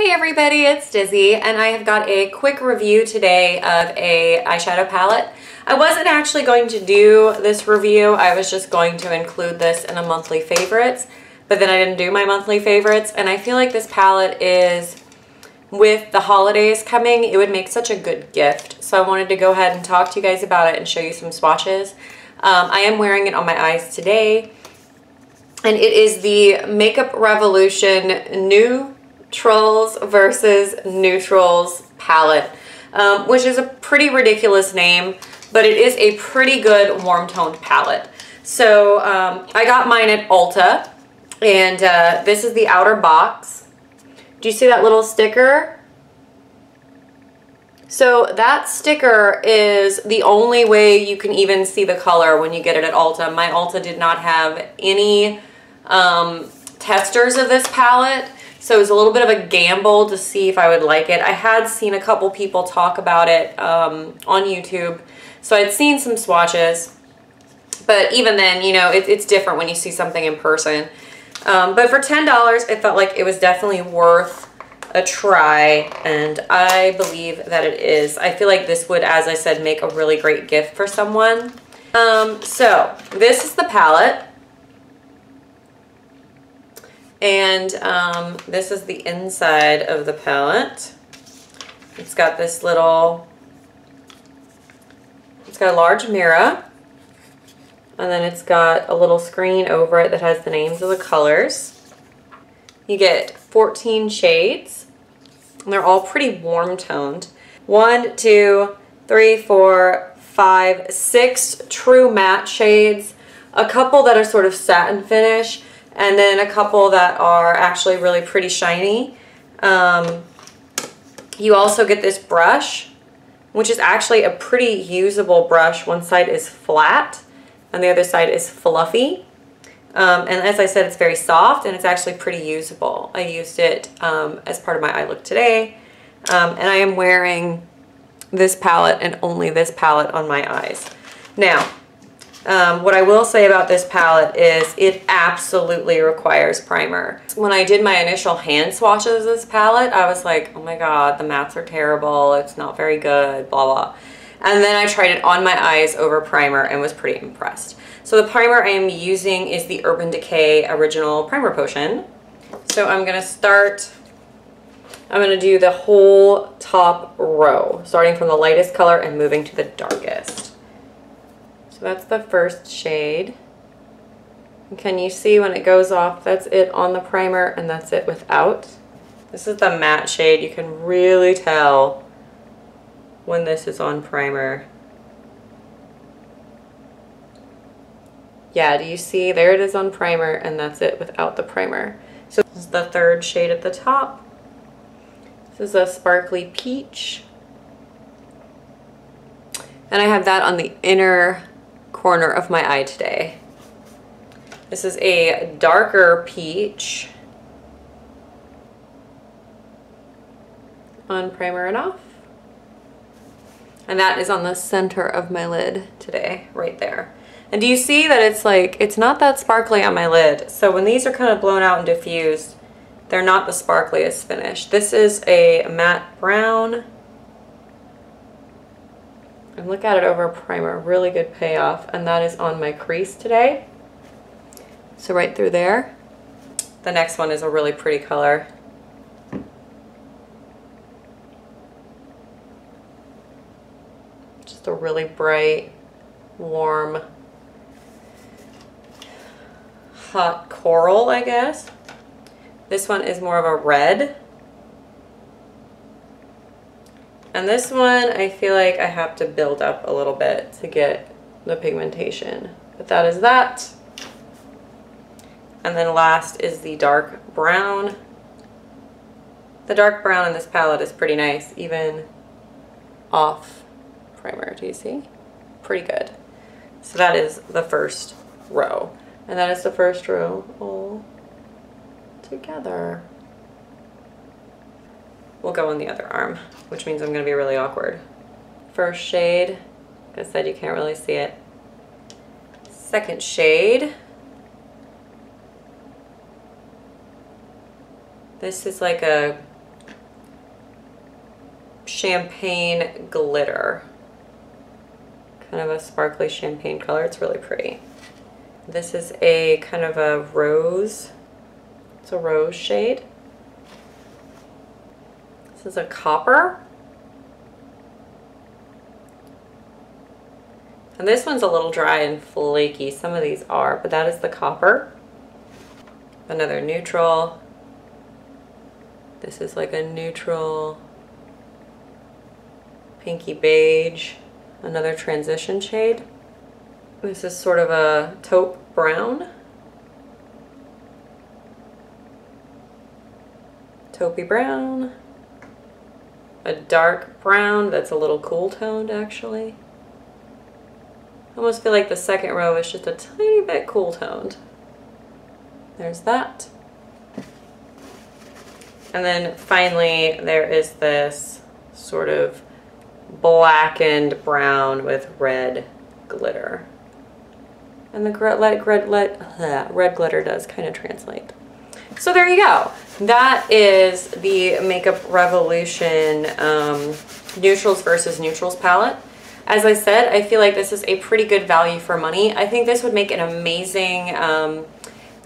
Hey everybody, it's Dizzy and I have got a quick review today of a eyeshadow palette. I wasn't actually going to do this review, I was just going to include this in a monthly favorites, but then I didn't do my monthly favorites and I feel like this palette is, with the holidays coming, it would make such a good gift. So I wanted to go ahead and talk to you guys about it and show you some swatches. Um, I am wearing it on my eyes today and it is the Makeup Revolution New Trals versus Neutrals palette, um, which is a pretty ridiculous name, but it is a pretty good warm toned palette. So um, I got mine at Ulta, and uh, this is the outer box. Do you see that little sticker? So that sticker is the only way you can even see the color when you get it at Ulta. My Ulta did not have any um, testers of this palette. So it was a little bit of a gamble to see if I would like it. I had seen a couple people talk about it um, on YouTube. So I'd seen some swatches. But even then, you know, it, it's different when you see something in person. Um, but for $10, it felt like it was definitely worth a try. And I believe that it is. I feel like this would, as I said, make a really great gift for someone. Um, so this is the palette. And um, this is the inside of the palette. It's got this little, it's got a large mirror. And then it's got a little screen over it that has the names of the colors. You get 14 shades. And they're all pretty warm toned. One, two, three, four, five, six true matte shades. A couple that are sort of satin finish and then a couple that are actually really pretty shiny. Um, you also get this brush, which is actually a pretty usable brush. One side is flat and the other side is fluffy. Um, and as I said, it's very soft and it's actually pretty usable. I used it um, as part of my eye look today. Um, and I am wearing this palette and only this palette on my eyes. Now, um, what I will say about this palette is it absolutely requires primer. When I did my initial hand swatches of this palette, I was like, oh my god, the mattes are terrible, it's not very good, blah blah. And then I tried it on my eyes over primer and was pretty impressed. So the primer I am using is the Urban Decay Original Primer Potion. So I'm gonna start, I'm gonna do the whole top row, starting from the lightest color and moving to the darkest. So that's the first shade. And can you see when it goes off, that's it on the primer and that's it without. This is the matte shade. You can really tell when this is on primer. Yeah, do you see? There it is on primer and that's it without the primer. So this is the third shade at the top. This is a sparkly peach. And I have that on the inner corner of my eye today. This is a darker peach on primer and off. And that is on the center of my lid today, right there. And do you see that it's like, it's not that sparkly on my lid. So when these are kind of blown out and diffused, they're not the sparkliest finish. This is a matte brown and look at it over a primer, really good payoff. And that is on my crease today. So right through there. The next one is a really pretty color. Just a really bright, warm, hot coral, I guess. This one is more of a red. And this one, I feel like I have to build up a little bit to get the pigmentation. But that is that. And then last is the dark brown. The dark brown in this palette is pretty nice, even off primer. Do you see? Pretty good. So that is the first row. And that is the first row all together will go on the other arm, which means I'm going to be really awkward. First shade, like I said, you can't really see it. Second shade. This is like a champagne glitter. Kind of a sparkly champagne color. It's really pretty. This is a kind of a rose. It's a rose shade. This is a copper. And this one's a little dry and flaky. Some of these are, but that is the copper. Another neutral. This is like a neutral pinky beige. Another transition shade. This is sort of a taupe brown. Taupey brown. A dark brown that's a little cool toned actually. I almost feel like the second row is just a tiny bit cool toned. There's that. And then finally there is this sort of blackened brown with red glitter. And the red, red, red, red glitter does kind of translate. So there you go. That is the Makeup Revolution um, New-trals versus Neutrals palette. As I said, I feel like this is a pretty good value for money. I think this would make an amazing um,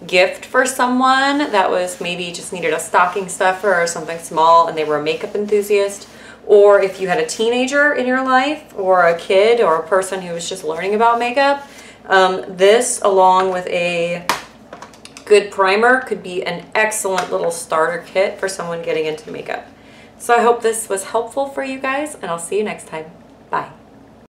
gift for someone that was maybe just needed a stocking stuffer or something small and they were a makeup enthusiast. Or if you had a teenager in your life or a kid or a person who was just learning about makeup, um, this along with a good primer could be an excellent little starter kit for someone getting into makeup. So I hope this was helpful for you guys and I'll see you next time.